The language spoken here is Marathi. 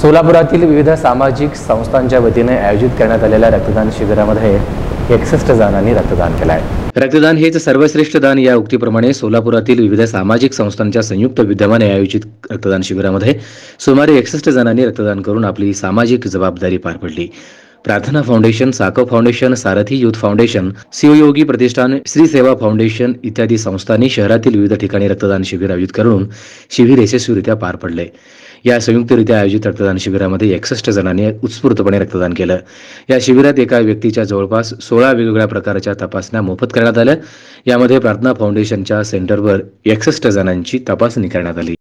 सोलापुरातील विविध सामाजिक संस्थांच्या वतीने आयोजित करण्यात आलेल्या रक्तदान शिबिरामध्ये एकसष्ट जणांनी रक्तदान केलं आहे रक्तदान हेच सर्वश्रेष्ठ दान या उक्तीप्रमाणे सोलापुरातील विविध सामाजिक संस्थांच्या संयुक्त विद्यमाने आयोजित रक्तदान शिबिरामध्ये सुमारे एकसष्ट जणांनी रक्तदान करून आपली सामाजिक जबाबदारी पार पडली. Prarthana Foundation Sakav Foundation Sarathi Youth Foundation Shivayogi Pratishthan Shri Seva Foundation इत्यादी संस्थांनी शहरातील विविध ठिकाणी रक्तदान शिबिर आयोजित करून शिबिर यशस्वीरित्या पार पडले. या संयुक्तरित्या आयोजित रक्तदान शिबिरामध्ये एकसष्ट जणांनी उत्स्फूर्तपणे रक्तदान केलं. या शिबिरात एका व्यक्तीच्या जवळपास सोळा वेगवेगळ्या प्रकारच्या तपासण्या मोफत करण्यात आल्या. यामध्ये प्रार्थना फाउंडेशनच्या सेंटरवर एकसष्ट जणांची तपासणी करण्यात आली.